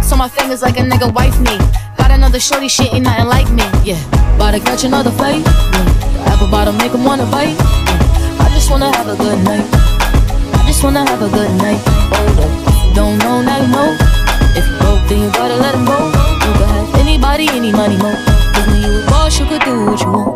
Rocks on my fingers like a nigga wife me. Got another shorty, shit ain't nothing like me. Yeah, about to catch another fight. Yeah. Apple bottom make him wanna bite. Yeah. I just wanna have a good night. I just wanna have a good night. Hold up, don't know, now you know. If you broke, then you gotta let him go. You can have anybody, any money, mo. Cause when you a boss, you could do what you want.